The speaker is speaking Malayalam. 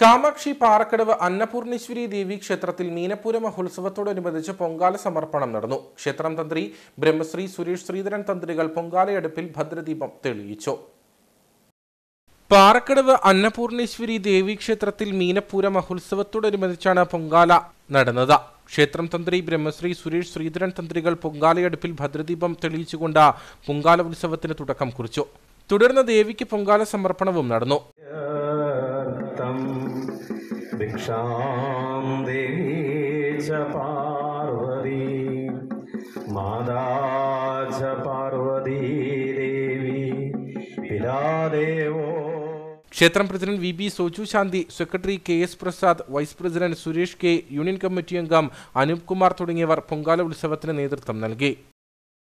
കാമാക്ഷി പാറക്കടവ് അന്നപൂർണേശ്വരി ദേവി ക്ഷേത്രത്തിൽ മീനപ്പൂര മഹോത്സവത്തോടനുബന്ധിച്ച് പൊങ്കാല സമർപ്പണം നടന്നു. ക്ഷേത്രം തന്ത്രി ബ്രഹ്മശ്രീ സുരേഷ് ശ്രീധരൻ തന്ത്രികൾ പൊങ്കാലയടുപ്പിൽ ഭദ്രദീപം തെളിയിച്ചു. പാറക്കടവ് അന്നപൂർണേശ്വരി ദേവി ക്ഷേത്രത്തിൽ മീനപ്പൂര മഹോത്സവത്തോടനുബന്ധിച്ചാണ് പൊങ്കാല നടന്നത്. ക്ഷേത്രം തന്ത്രി ബ്രഹ്മശ്രീ സുരേഷ് ശ്രീധരൻ തന്ത്രികൾ പൊങ്കാലയടുപ്പിൽ ഭദ്രദീപം തെളിയിച്ചുകൊണ്ട് പൊങ്കാല ഉത്സവത്തിന് തുടക്കം കുറിച്ചു. തുടർന്ന് ദേവിക്ക് പൊങ്കാല സമർപ്പണവും നടന്നു. ഭിക്ഷാം ദേവി ച പാർവതി മാതാ ച പാർവതി ദേവി പിതാദേവോ ക്ഷേത്രം president V B Soju Shanthi secretary K S Prasad vice president Suresh K union committee അംഗം അനൂപ് കുമാർ തുടങ്ങിയവർ പൊങ്കാല ഉത്സവത്തിന് നേതൃത്വം നൽകി.